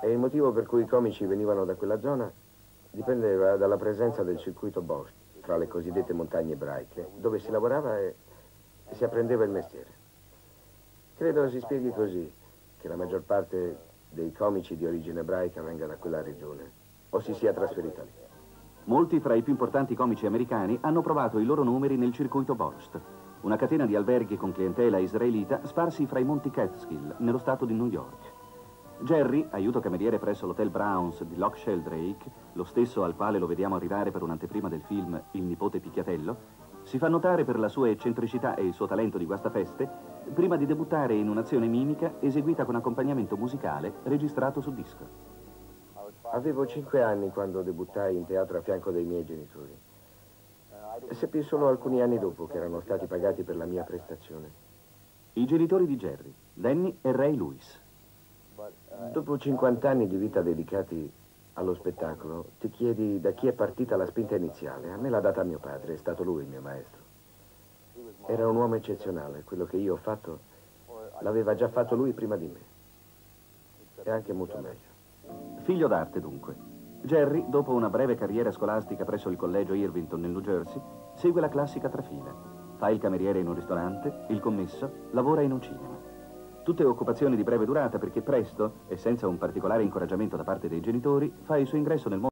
E il motivo per cui i comici venivano da quella zona dipendeva dalla presenza del circuito Bosch, tra le cosiddette montagne ebraiche, dove si lavorava e si apprendeva il mestiere. Credo si spieghi così, che la maggior parte dei comici di origine ebraica venga da quella regione, o si sia trasferita lì. Molti fra i più importanti comici americani hanno provato i loro numeri nel circuito Borst, una catena di alberghi con clientela israelita sparsi fra i monti Catskill, nello stato di New York. Jerry, aiuto cameriere presso l'hotel Browns di Loch Sheldrake, lo stesso al quale lo vediamo arrivare per un'anteprima del film Il nipote picchiatello, si fa notare per la sua eccentricità e il suo talento di guastafeste prima di debuttare in un'azione mimica eseguita con accompagnamento musicale registrato su disco. Avevo cinque anni quando debuttai in teatro a fianco dei miei genitori. Seppi solo alcuni anni dopo che erano stati pagati per la mia prestazione. I genitori di Jerry, Danny e Ray Lewis. Dopo 50 anni di vita dedicati allo spettacolo, ti chiedi da chi è partita la spinta iniziale. A me l'ha data mio padre, è stato lui il mio maestro. Era un uomo eccezionale, quello che io ho fatto l'aveva già fatto lui prima di me. E anche molto meglio. Figlio d'arte, dunque. Jerry, dopo una breve carriera scolastica presso il collegio Irvington nel New Jersey, segue la classica trafila. Fa il cameriere in un ristorante, il commesso, lavora in un cinema. Tutte occupazioni di breve durata perché presto, e senza un particolare incoraggiamento da parte dei genitori, fa il suo ingresso nel mondo